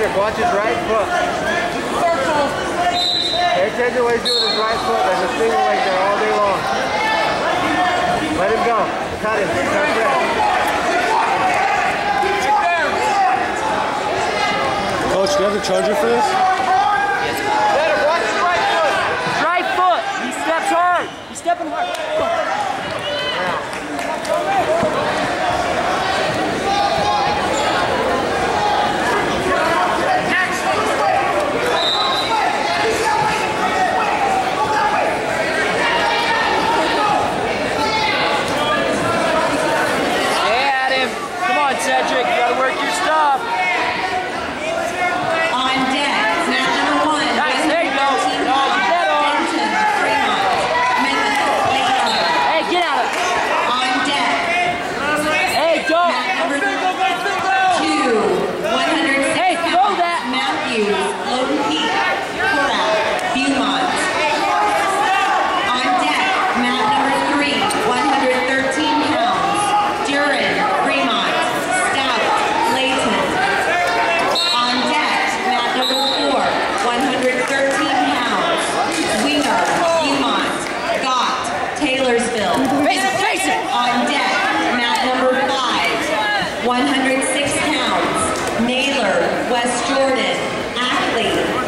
Cedric, watch his right foot. Air Cedric, what doing with his right foot. There's a single leg there all day long. Let him go. Cut him. Cut him. Coach, do you have the charger for this? Cedric, watch his right foot. Right foot. He steps hard. He's stepping hard. West Jordan, athlete,